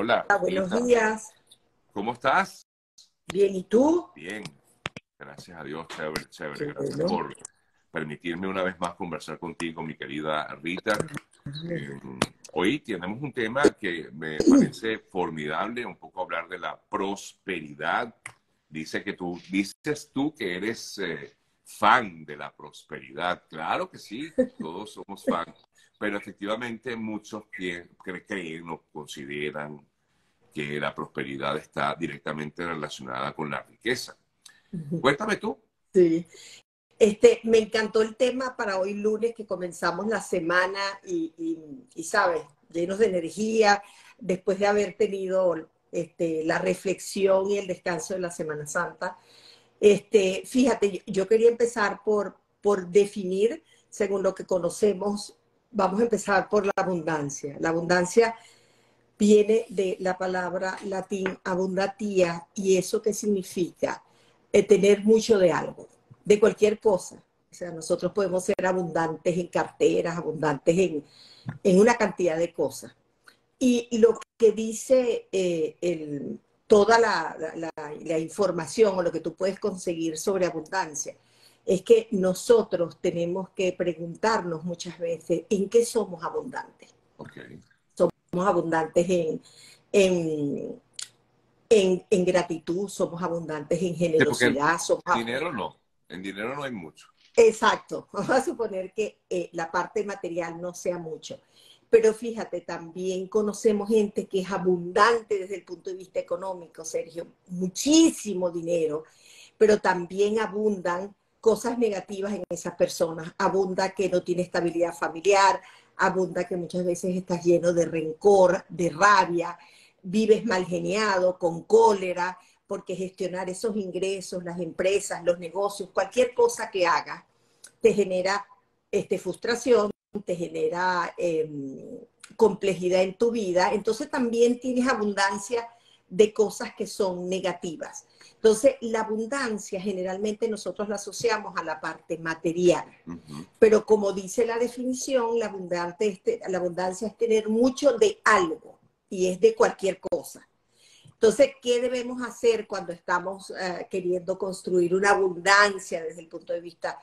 Hola. buenos días. ¿Cómo estás? Bien, ¿y tú? Bien, gracias a Dios, chévere, chévere. Gracias por permitirme una vez más conversar contigo, mi querida Rita. Eh, hoy tenemos un tema que me parece formidable, un poco hablar de la prosperidad. Dice que tú, dices tú que eres eh, fan de la prosperidad. Claro que sí, todos somos fans, pero efectivamente muchos que creen o consideran que la prosperidad está directamente relacionada con la riqueza. Cuéntame tú. Sí. Este, me encantó el tema para hoy lunes que comenzamos la semana y, y, sabes, llenos de energía, después de haber tenido este, la reflexión y el descanso de la Semana Santa. Este, fíjate, yo quería empezar por, por definir, según lo que conocemos, vamos a empezar por la abundancia. La abundancia viene de la palabra latín abundatía y eso qué significa eh, tener mucho de algo, de cualquier cosa. O sea, nosotros podemos ser abundantes en carteras, abundantes en, en una cantidad de cosas. Y, lo que dice eh, toda la, información o lo que tú puedes conseguir sobre abundancia es que nosotros tenemos que preguntarnos muchas veces en qué somos abundantes. Somos abundantes en, en, en, gratitud, somos abundantes en generosidad. en dinero no, en dinero no hay mucho. Exacto, vamos a suponer que eh, la parte material no sea mucho. Pero fíjate, también conocemos gente que es abundante desde el punto de vista económico, Sergio, muchísimo dinero, pero también abundan cosas negativas en esas personas. Abunda que no tiene estabilidad familiar, abunda que muchas veces estás lleno de rencor, de rabia, vives mal geniado, con cólera, porque gestionar esos ingresos, las empresas, los negocios, cualquier cosa que hagas, te genera este, frustración, te genera em, complejidad en tu vida. Entonces también tienes abundancia de cosas que son negativas. Entonces, la abundancia generalmente nosotros la asociamos a la parte material, pero como dice la definición, la, la abundancia es tener mucho de algo y es de cualquier cosa. Entonces, ¿qué debemos hacer cuando estamos eh, queriendo construir una abundancia desde el punto de vista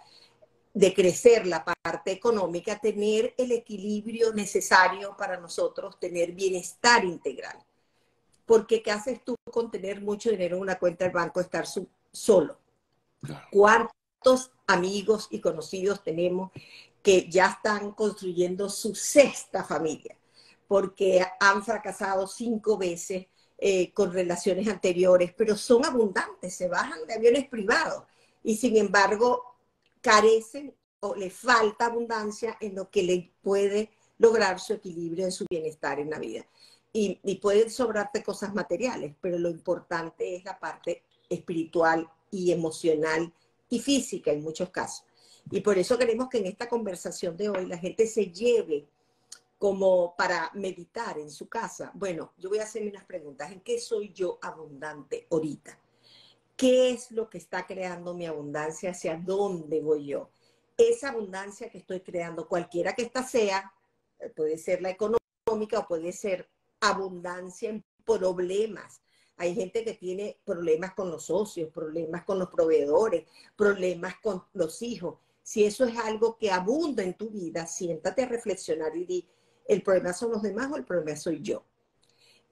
de crecer la parte económica? Tener el equilibrio necesario para nosotros tener bienestar integral. Porque ¿qué haces tú con tener mucho dinero en una cuenta del banco, estar solo? ¿Cuántos amigos y conocidos tenemos que ya están construyendo su sexta familia? Porque han fracasado cinco veces eh, con relaciones anteriores, pero son abundantes, se bajan de aviones privados y sin embargo carecen o le falta abundancia en lo que le puede lograr su equilibrio en su bienestar en la vida y, pueden sobrarte cosas materiales, pero lo importante es la parte espiritual y emocional y física en muchos casos. Y por eso queremos que en esta conversación de hoy la gente se lleve como para meditar en su casa. Bueno, yo voy a hacerme unas preguntas. ¿En qué soy yo abundante ahorita? ¿Qué es lo que está creando mi abundancia? ¿Hacia dónde voy yo? Esa abundancia que estoy creando, cualquiera que ésta sea, puede ser la económica o puede ser abundancia en problemas. Hay gente que tiene problemas con los socios, problemas con los proveedores, problemas con los hijos. Si eso es algo que abunda en tu vida, siéntate a reflexionar y di, ¿el problema son los demás o el problema soy yo?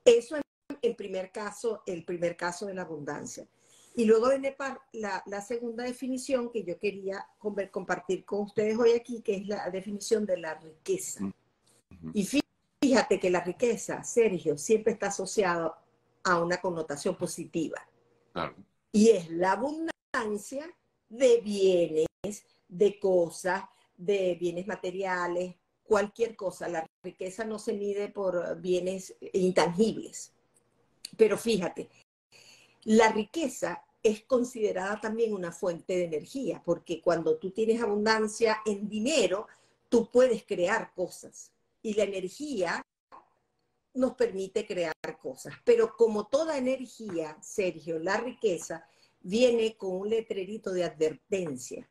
Eso es el primer caso, el primer caso de la abundancia. Y luego viene la, la segunda definición que yo quería compartir con ustedes hoy aquí, que es la definición de la riqueza. Y Fíjate que la riqueza, Sergio, siempre está asociado a una connotación positiva. Y es la abundancia de bienes, de cosas, de bienes materiales, cualquier cosa. La riqueza no se mide por bienes intangibles. Pero fíjate, la riqueza es considerada también una fuente de energía, porque cuando tú tienes abundancia en dinero, tú puedes crear cosas y la energía nos permite crear cosas. Pero como toda energía, Sergio, la riqueza viene con un letrerito de advertencia.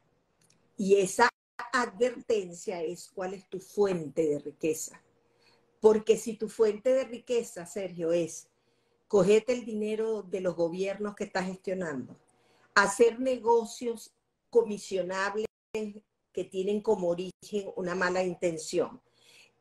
Y esa advertencia es cuál es tu fuente de riqueza. Porque si tu fuente de riqueza, Sergio, es cogete el dinero de los gobiernos que estás gestionando, hacer negocios comisionables que tienen como origen una mala intención.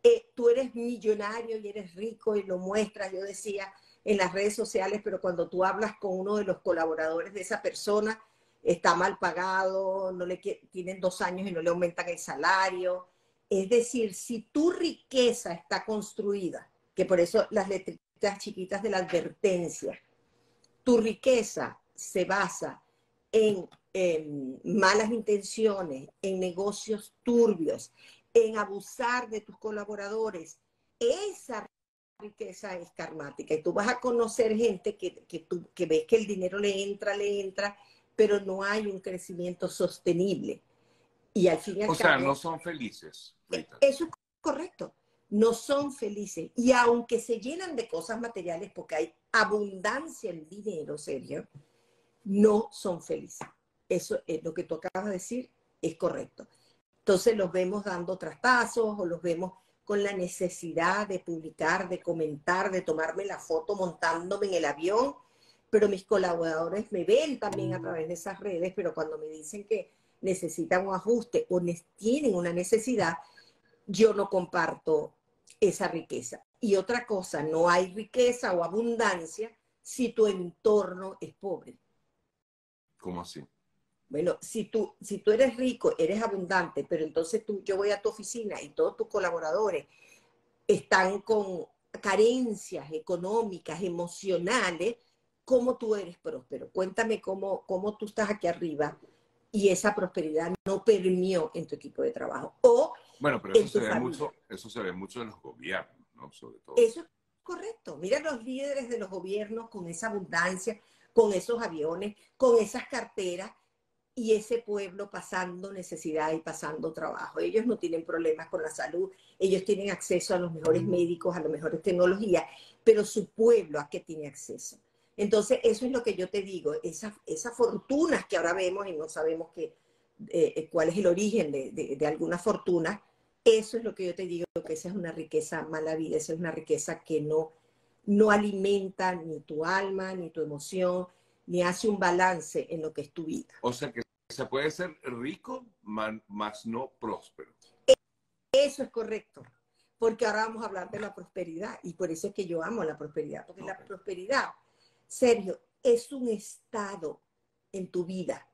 Eh, tú eres millonario y eres rico y lo muestras, yo decía en las redes sociales, pero cuando tú hablas con uno de los colaboradores de esa persona, está mal pagado, no le tienen dos años y no le aumentan el salario. Es decir, si tu riqueza está construida, que por eso las letritas chiquitas de la advertencia, tu riqueza se basa en, malas intenciones, en negocios turbios, en abusar de tus colaboradores, esa riqueza es karmática. Y tú vas a conocer gente que, que, tú, que ves que el dinero le entra, le entra, pero no hay un crecimiento sostenible. Y al fin y al O sea, no son felices. Eso es correcto. No son felices. Y aunque se llenan de cosas materiales, porque hay abundancia en dinero, Sergio, no son felices. Eso es lo que tú acabas de decir, es correcto. Entonces los vemos dando trastazos o los vemos con la necesidad de publicar, de comentar, de tomarme la foto montándome en el avión, pero mis colaboradores me ven también a través de esas redes, pero cuando me dicen que necesitan un ajuste o tienen una necesidad, yo no comparto esa riqueza. Y otra cosa, no hay riqueza o abundancia si tu entorno es pobre. ¿Cómo así? Bueno, si tú, si tú eres rico, eres abundante, pero entonces tú, yo voy a tu oficina y todos tus colaboradores están con carencias económicas, emocionales, ¿cómo tú eres próspero? Cuéntame cómo, cómo tú estás aquí arriba y esa prosperidad no permió en tu equipo de trabajo. O bueno, pero eso, se ve, mucho, eso se ve mucho en los gobiernos, ¿no? Sobre todo. Eso es correcto. Mira los líderes de los gobiernos con esa abundancia, con esos aviones, con esas carteras y ese pueblo pasando necesidad y pasando trabajo. Ellos no tienen problemas con la salud, ellos tienen acceso a los mejores médicos, a las mejores tecnologías, pero su pueblo a qué tiene acceso. Entonces, eso es lo que yo te digo, esas, esas fortunas que ahora vemos y no sabemos qué, eh, eh, cuál es el origen de, de, de algunas fortunas, eso es lo que yo te digo, que esa es una riqueza mala vida, esa es una riqueza que no, no alimenta ni tu alma, ni tu emoción, ni hace un balance en lo que es tu vida. O sea que se puede ser rico, más no próspero. Eso es correcto, porque ahora vamos a hablar de la prosperidad y por eso es que yo amo la prosperidad, porque la prosperidad, Sergio, es un estado en tu vida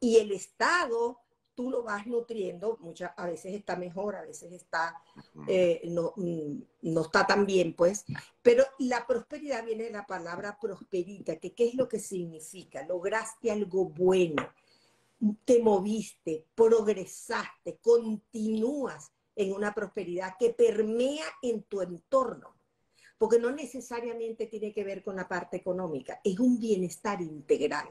y el estado tú lo vas nutriendo, muchas, a veces está mejor, a veces está, eh, no, mm, no, está tan bien, pues, pero la prosperidad viene de la palabra prosperita, que qué es lo que significa, lograste algo bueno, te moviste, progresaste, continúas en una prosperidad que permea en tu entorno, porque no necesariamente tiene que ver con la parte económica, es un bienestar integral.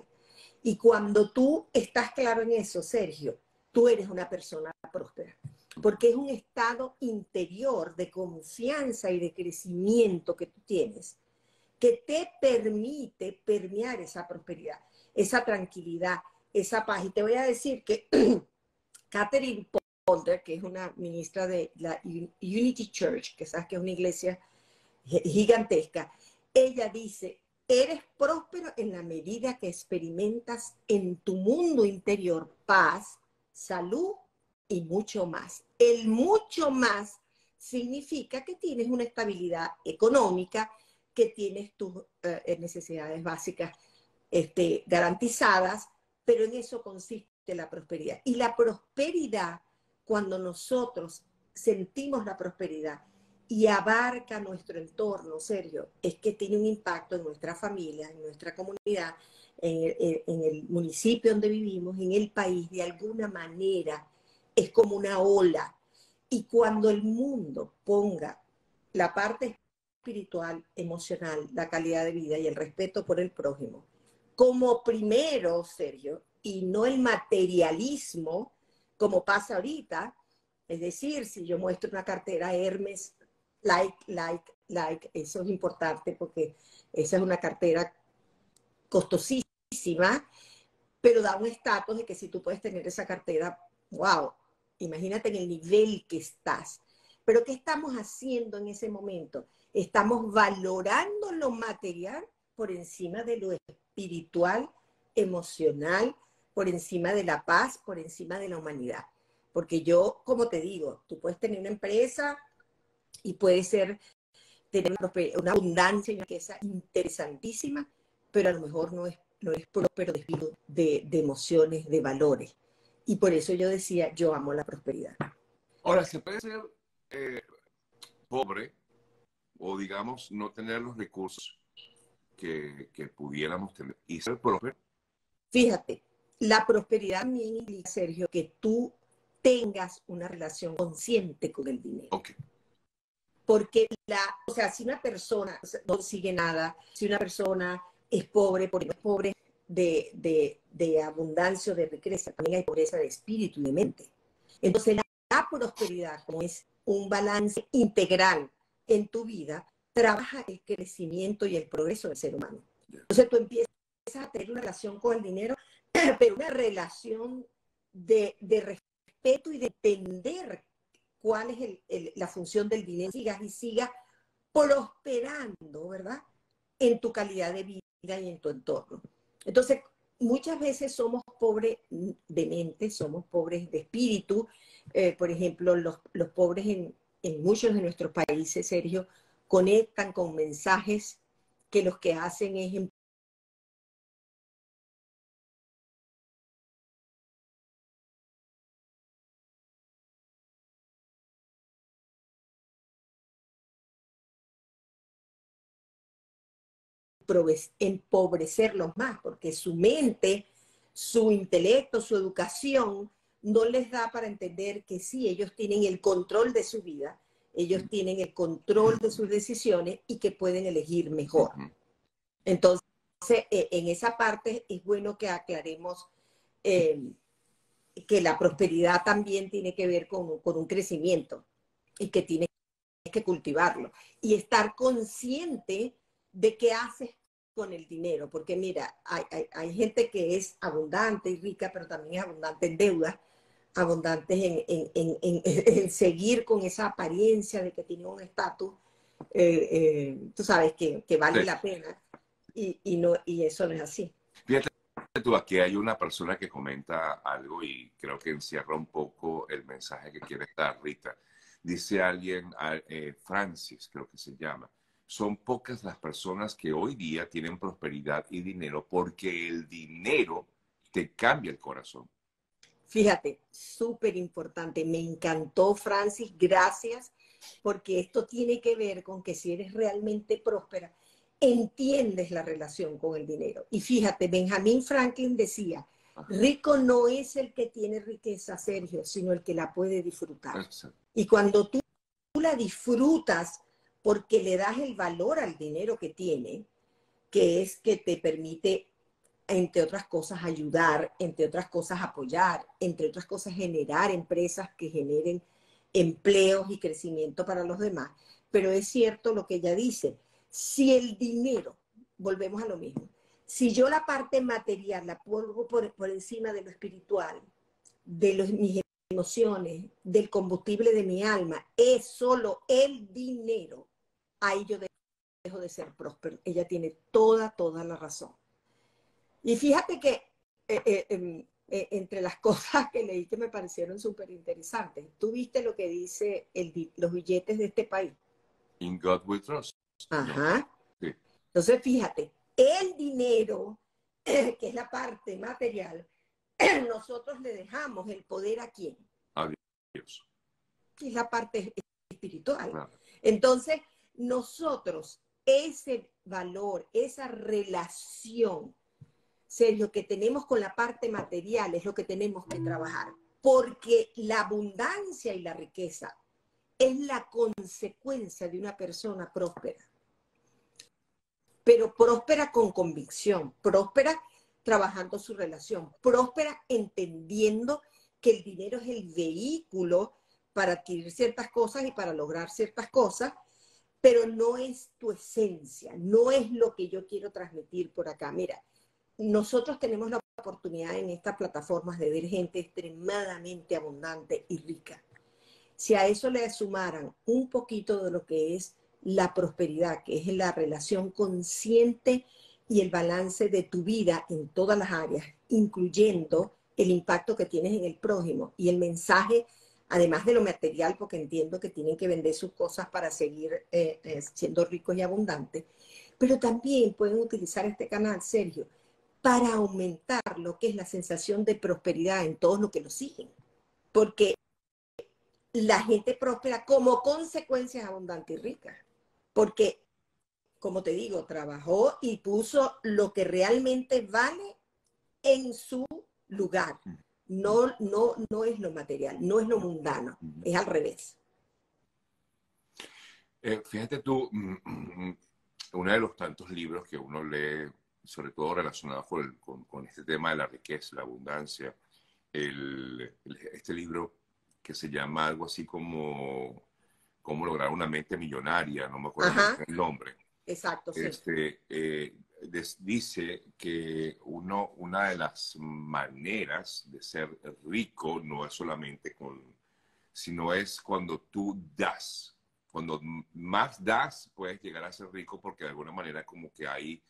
Y cuando tú estás claro en eso, Sergio, tú eres una persona próspera, porque es un estado interior de confianza y de crecimiento que tú tienes, que te permite permear esa prosperidad, esa tranquilidad, esa paz. Y te voy a decir que Catherine Ponder, que es una ministra de la Unity Church, que sabes que es una iglesia gigantesca, ella dice, eres próspero en la medida que experimentas en tu mundo interior paz, salud y mucho más. El mucho más significa que tienes una estabilidad económica, que tienes tus eh, necesidades básicas este, garantizadas, pero en eso consiste la prosperidad. Y la prosperidad, cuando nosotros sentimos la prosperidad y abarca nuestro entorno, Sergio, es que tiene un impacto en nuestra familia, en nuestra comunidad, en el, municipio donde vivimos, en el país, de alguna manera, es como una ola. Y cuando el mundo ponga la parte espiritual, emocional, la calidad de vida y el respeto por el prójimo como primero, Sergio, y no el materialismo, como pasa ahorita, es decir, si yo muestro una cartera Hermes, like, like, like, eso es importante porque esa es una cartera costosísima pero da un estatus de que si tú puedes tener esa cartera, wow, imagínate en el nivel que estás. Pero ¿qué estamos haciendo en ese momento? Estamos valorando lo material por encima de lo espiritual, emocional, por encima de la paz, por encima de la humanidad. Porque yo, como te digo, tú puedes tener una empresa y puede ser tener una abundancia y riqueza interesantísima, pero a lo mejor no es, no es próspero de, de emociones, de valores. Y por eso yo decía, yo amo la prosperidad. Ahora, se puede ser eh, pobre o, digamos, no tener los recursos que, que pudiéramos tener y ser próspero. Fíjate, la prosperidad también implica, Sergio, que tú tengas una relación consciente con el dinero. Okay. Porque la, o sea, si una persona no sigue nada, si una persona es pobre, porque no es pobre de, de, abundancia o de riqueza, también hay pobreza de espíritu y de mente. Entonces, la, prosperidad, como es un balance integral en tu vida, trabaja el crecimiento y el progreso del ser humano. Entonces, tú empiezas a tener una relación con el dinero, pero una relación de, respeto y de entender cuál es la función del dinero, sigas y sigas prosperando, ¿verdad? En tu calidad de vida y en tu entorno. Entonces, muchas veces somos pobres de mente, somos pobres de espíritu. Eh, por ejemplo, los, los pobres en, en, muchos de nuestros países, Sergio, conectan con mensajes que los que hacen es empobrecerlos más, porque su mente, su intelecto, su educación no les da para entender que sí, ellos tienen el control de su vida, ellos tienen el control de sus decisiones y que pueden elegir mejor. Entonces, e, en esa parte es bueno que aclaremos em, que la prosperidad también tiene que ver con, con un crecimiento y que tienes que cultivarlo y estar consciente de qué haces con el dinero, porque mira, hay, hay, gente que es abundante y rica, pero también es abundante en deuda, abundante en, en, en, seguir con esa apariencia de que tiene un estatus, eh, eh, tú sabes, que, que vale la pena, y, y, no, y eso no es así. Fíjate tú, aquí hay una persona que comenta algo y creo que encierra un poco el mensaje que quiere dar Rita. Dice alguien, eh, Francis, creo que se llama, son pocas las personas que hoy día tienen prosperidad y dinero porque el dinero te cambia el corazón. Fíjate, súper importante. Me encantó, Francis. Gracias, porque esto tiene que ver con que si eres realmente próspera, entiendes la relación con el dinero. Y fíjate, Benjamin Franklin decía, rico no es el que tiene riqueza, Sergio, sino el que la puede disfrutar. Y cuando tú la disfrutas, porque le das el valor al dinero que tiene, que es que te permite, entre otras cosas, ayudar, entre otras cosas, apoyar, entre otras cosas, generar empresas que generen empleos y crecimiento para los demás. Pero es cierto lo que ella dice, si el dinero, volvemos a lo mismo, si yo la parte material la pongo por, encima de lo espiritual, de mis emociones, del combustible de mi alma, es solo el dinero, ahí yo dejo de ser próspero. Ella tiene toda, toda la razón. Y fíjate que eh, eh, em, eh, entre las cosas que leí que me parecieron súper interesantes, tú viste lo que dice el, los billetes de este país. In God we trust. Ajá. Entonces, fíjate, el dinero, que es la parte material, nosotros le dejamos el poder a quién? A Dios. es la parte espiritual. Entonces, nosotros ese valor, esa relación, serio, que tenemos con la parte material es lo que tenemos que trabajar, porque la abundancia y la riqueza es la consecuencia de una persona próspera. Pero próspera con convicción, próspera trabajando su relación, próspera entendiendo que el dinero es el vehículo para adquirir ciertas cosas y para lograr ciertas cosas, pero no es tu esencia, no es lo que yo quiero transmitir por acá. Mira, nosotros tenemos la oportunidad en estas plataformas de ver gente extremadamente abundante y rica. Si a eso le sumaran un poquito de lo que es la prosperidad, que es la relación consciente y el balance de tu vida en todas las áreas, incluyendo el impacto que tienes en el prójimo y el mensaje, además de lo material, porque entiendo que tienen que vender sus cosas para seguir eh, eh, siendo ricos y abundantes, pero también pueden utilizar este canal, Sergio, para aumentar lo que es la sensación de prosperidad en todos los que lo siguen. Porque la gente próspera como consecuencia es abundante y rica. Porque, como te digo, trabajó y puso lo que realmente vale en su lugar. No, no, no es lo material, no es lo mundano, es al revés. Eh, fíjate tú, mm, mm, uno de los tantos libros que uno lee, sobre todo relacionados con, este tema de la riqueza, la abundancia, este libro que se llama algo así como cómo lograr una mente millonaria, no me acuerdo el nombre. Exacto, sí. Este, eh, dice que uno, una de las maneras de ser rico no es solamente con, sino es cuando tú das, cuando más das, puedes llegar a ser rico porque de alguna manera como que hay,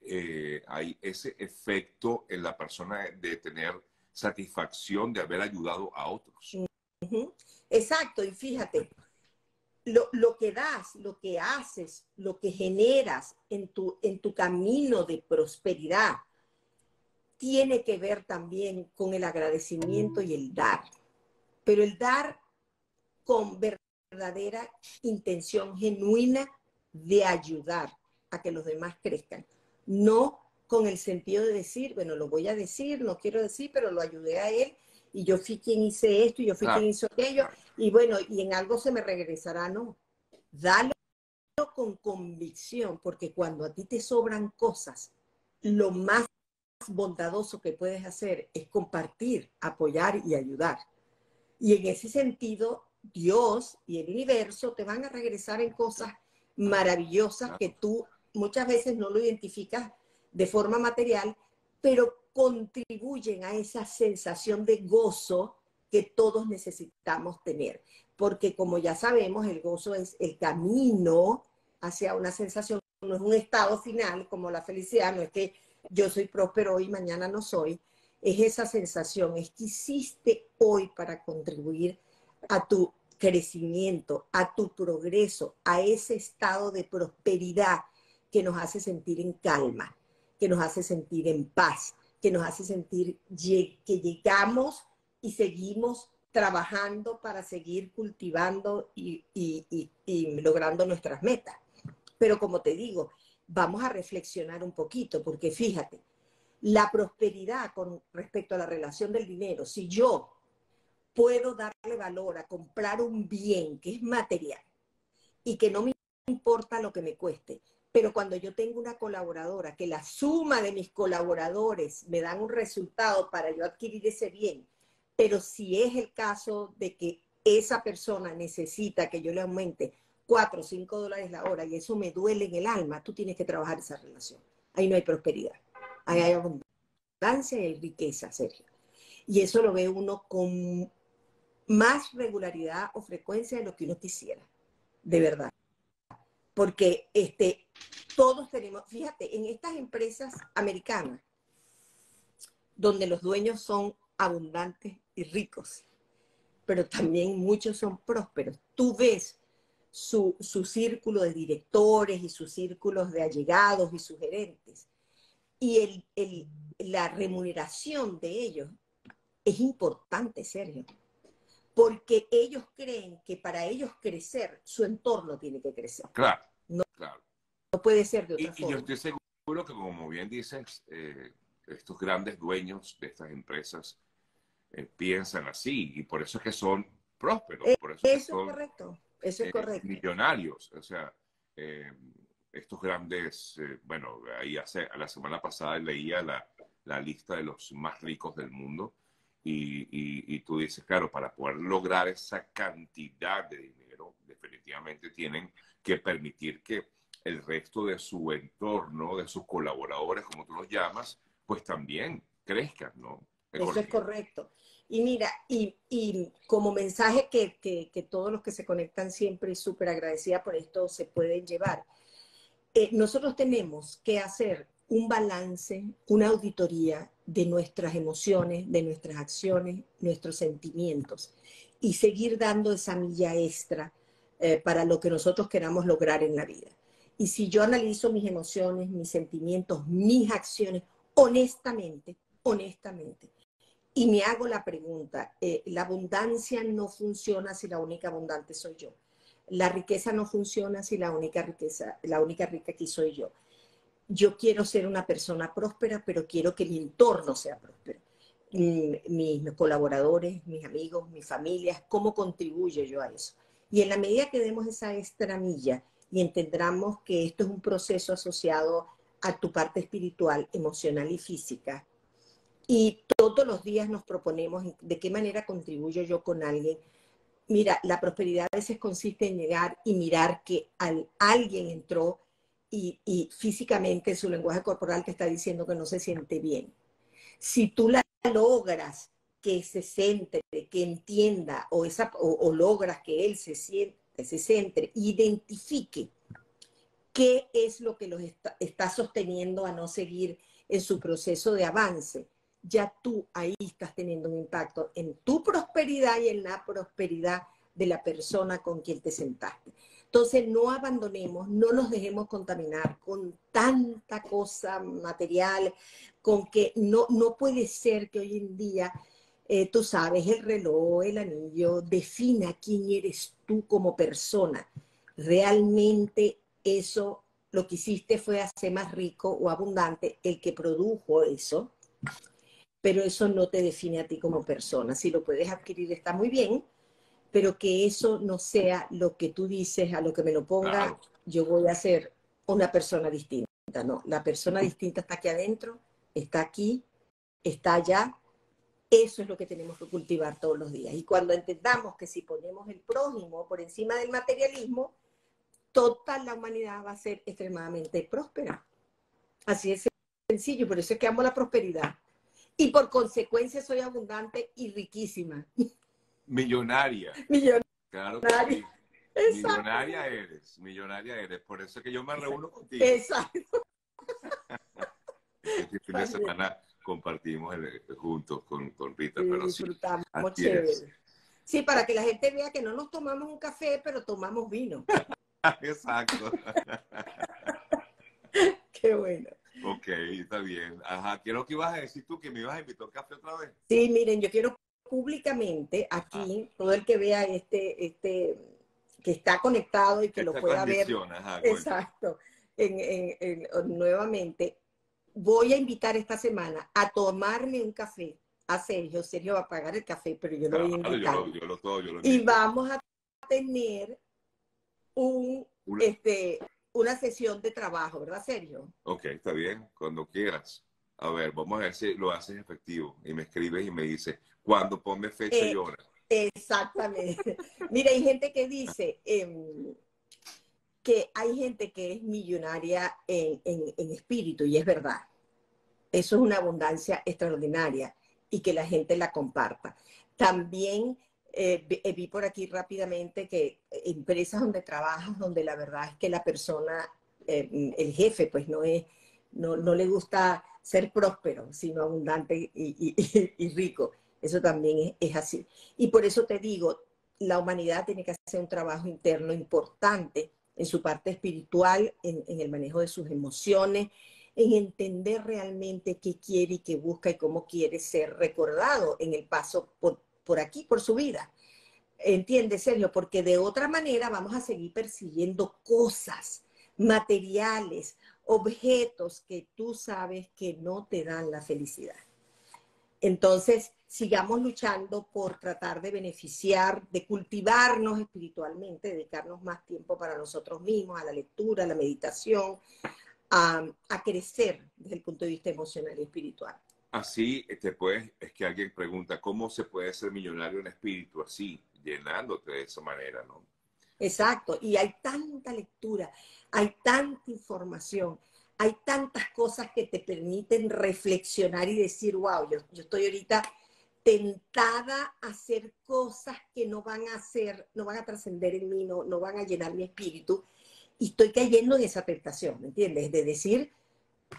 eh, hay ese efecto en la persona de tener satisfacción de haber ayudado a otros. Exacto, y fíjate, lo, lo, que das, lo que haces, lo que generas en tu, en tu camino de prosperidad, tiene que ver también con el agradecimiento y el dar. Pero el dar con verdad verdadera intención genuina de ayudar a que los demás crezcan. No con el sentido de decir, bueno, lo voy a decir, no quiero decir, pero lo ayudé a él y yo fui quien hice esto y yo fui quien hizo aquello y bueno, y en algo se me regresará, no. Dalo con convicción, porque cuando a ti te sobran cosas, lo más bondadoso que puedes hacer es compartir, apoyar y ayudar. Y en ese sentido, Dios y el universo te van a regresar en cosas maravillosas que tú muchas veces no lo identificas de forma material, pero contribuyen a esa sensación de gozo que todos necesitamos tener. Porque como ya sabemos, el gozo es el camino hacia una sensación, no es un estado final como la felicidad, no es que yo soy próspero hoy mañana no soy, es esa sensación, es que hiciste hoy para contribuir a tu crecimiento, a tu progreso, a ese estado de prosperidad que nos hace sentir en calma, que nos hace sentir en paz, que nos hace sentir que llegamos y seguimos trabajando para seguir cultivando y, y, logrando nuestras metas. Pero como te digo, vamos a reflexionar un poquito, porque fíjate, la prosperidad con respecto a la relación del dinero, si yo puedo darle valor a comprar un bien que es material y que no me importa lo que me cueste, pero cuando yo tengo una colaboradora, que la suma de mis colaboradores me dan un resultado para yo adquirir ese bien, pero si es el caso de que esa persona necesita que yo le aumente 4 o 5 dólares la hora y eso me duele en el alma, tú tienes que trabajar esa relación. Ahí no hay prosperidad, ahí hay abundancia y hay riqueza, Sergio. Y eso lo ve uno con más regularidad o frecuencia de lo que uno quisiera, de verdad. Porque este, todos tenemos, fíjate, en estas empresas americanas, donde los dueños son abundantes y ricos, pero también muchos son prósperos. Tú ves su, su círculo de directores y sus círculos de allegados y sugerentes. Y el, el, la remuneración de ellos es importante, Sergio porque ellos creen que para ellos crecer, su entorno tiene que crecer. Claro, no, claro. no puede ser de otra forma. Y yo estoy seguro que, como bien dices, eh, estos grandes dueños de estas empresas eh, piensan así y por eso es que son prósperos. Eh, por eso, es correcto, eso es correcto. Millonarios, o sea, estos grandes, bueno, ahí hace, la semana pasada leía la, la lista de los más ricos del mundo y, y, tú dices, claro, para poder lograr esa cantidad de dinero, definitivamente tienen que permitir que el resto de su entorno, de sus colaboradores, como tú los llamas, pues también crezcan, ¿no? Eso es correcto. Y mira, y, como mensaje que, que, todos los que se conectan siempre y súper agradecida por esto se pueden llevar, eh, nosotros tenemos que hacer un balance, una auditoría de nuestras emociones, de nuestras acciones, nuestros sentimientos y seguir dando esa milla extra eh, para lo que nosotros queramos lograr en la vida. Y si yo analizo mis emociones, mis sentimientos, mis acciones, honestamente, honestamente, y me hago la pregunta, eh, la abundancia no funciona si la única abundante soy yo. La riqueza no funciona si la única riqueza, la única rica aquí soy yo. Yo quiero ser una persona próspera, pero quiero que mi entorno sea próspero. Mm, mis colaboradores, mis amigos, mis familias, ¿cómo contribuyo yo a eso? Y en la medida que demos esa extra milla y entendamos que esto es un proceso asociado a tu parte espiritual, emocional y física, y todos los días nos proponemos de qué manera contribuyo yo con alguien. Mira, la prosperidad a veces consiste en llegar y mirar que alguien entró y, y físicamente su lenguaje corporal te está diciendo que no se siente bien. Si tú la logras que se centre, que entienda o, esa, o, logras que él se, siente, se centre, identifique qué es lo que los está, sosteniendo a no seguir en su proceso de avance, ya tú ahí estás teniendo un impacto en tu prosperidad y en la prosperidad de la persona con quien te sentaste. Entonces, no abandonemos, no nos dejemos contaminar con tanta cosa material, con que no, no puede ser que hoy en día eh, tú sabes, el reloj, el anillo, defina quién eres tú como persona. Realmente eso, lo que hiciste fue hacer más rico o abundante el que produjo eso, pero eso no te define a ti como persona. Si lo puedes adquirir está muy bien, pero que eso no sea lo que tú dices, a lo que me lo ponga, yo voy a ser una persona distinta. No, la persona distinta está aquí adentro, está aquí, está allá, eso es lo que tenemos que cultivar todos los días. Y cuando entendamos que si ponemos el prójimo por encima del materialismo, toda la humanidad va a ser extremadamente próspera. Así es sencillo, por eso es que amo la prosperidad. Y por consecuencia soy abundante y riquísima. Millonaria. Millonaria. Claro que sí. Millonaria eres, millonaria eres. Por eso es que yo me reúno contigo. Exacto. Este fin de semana compartimos juntos con, con Rita. pero disfrutamos, chévere. Sí, para que la gente vea que no nos tomamos un café, pero tomamos vino. Exacto. Qué bueno. Ok, está bien. Ajá, quiero que ibas a decir tú que me ibas a invitar a café otra vez. Sí, miren, yo quiero públicamente aquí, todo el que vea este, este, que está conectado y que lo pueda ver. exacto. en, nuevamente, voy a invitar esta semana a tomarme un café a Sergio. Sergio va a pagar el café, pero yo lo voy a invitar. y vamos a tener un, una. este, una sesión de trabajo, ¿verdad, Sergio? Ok, está bien, cuando quieras. A ver, vamos a ver si lo haces efectivo. Y me escribes y me dices, cuando ponme fecha y hora. Exactamente. Mira, hay gente que dice, em, que hay gente que es millonaria en, espíritu, y es verdad. Eso es una abundancia extraordinaria y que la gente la comparta. También eh, eh, vi por aquí rápidamente que empresas donde trabajas, donde la verdad es que la persona, eh, el jefe, pues no es, no, le gusta ser próspero, sino abundante y, rico. Eso también es, es, así. Y por eso te digo, la humanidad tiene que hacer un trabajo interno importante en su parte espiritual, en, el manejo de sus emociones, en entender realmente qué quiere y qué busca y cómo quiere ser recordado en el paso por, por aquí, por su vida. ¿Entiende, Sergio? Porque de otra manera vamos a seguir persiguiendo cosas, materiales, objetos que tú sabes que no te dan la felicidad. Entonces, sigamos luchando por tratar de beneficiar, de cultivarnos espiritualmente, dedicarnos más tiempo para nosotros mismos, a la lectura, a la meditación, a, crecer desde el punto de vista emocional y espiritual. Así, este, pues, es que alguien pregunta, ¿cómo se puede ser millonario en espíritu así, llenándote de esa manera, no? Exacto, y hay tanta lectura, hay tanta información, hay tantas cosas que te permiten reflexionar y decir, wow, yo, yo estoy ahorita tentada a hacer cosas que no van a hacer, no van a trascender en mí, no, no van a llenar mi espíritu. Y estoy cayendo en esa tentación, ¿me entiendes? De decir,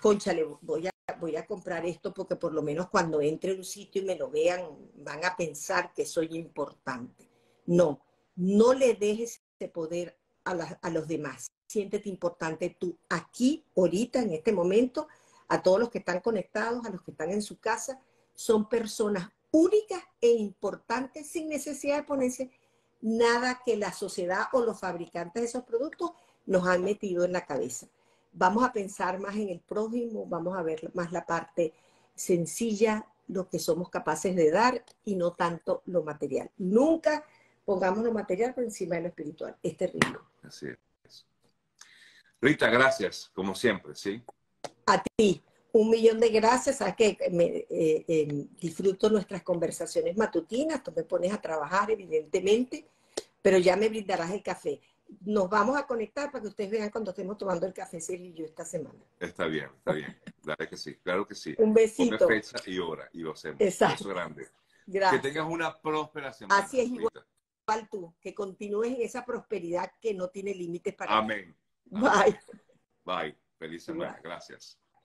conchale, voy a, voy a comprar esto porque por lo menos cuando entre a un sitio y me lo vean, van a pensar que soy importante. No, no le dejes ese poder a, a los demás. Siéntete importante tú aquí, ahorita, en este momento, a todos los que están conectados, a los que están en su casa, son personas únicas e importantes sin necesidad de ponerse nada que la sociedad o los fabricantes de esos productos nos han metido en la cabeza. Vamos a pensar más en el prójimo, vamos a ver más la parte sencilla, lo que somos capaces de dar y no tanto lo material. Nunca pongamos lo material por encima de lo espiritual. Es terrible. Así es. Rita, gracias, como siempre, ¿sí? A ti un millón de gracias, sabes que me, eh, eh, disfruto nuestras conversaciones matutinas, tú me pones a trabajar evidentemente, pero ya me brindarás el café. Nos vamos a conectar para que ustedes vean cuando estemos tomando el café Sergio y yo esta semana. Está bien, está bien. Dale que sí, claro que sí. Un besito. fecha y hora y lo hacemos. Exacto. grande. Gracias. Que tengas una próspera semana. Así es igual, tú, que continúes en esa prosperidad que no tiene límites para Amén. Bye. Bye. Feliz semana. Gracias.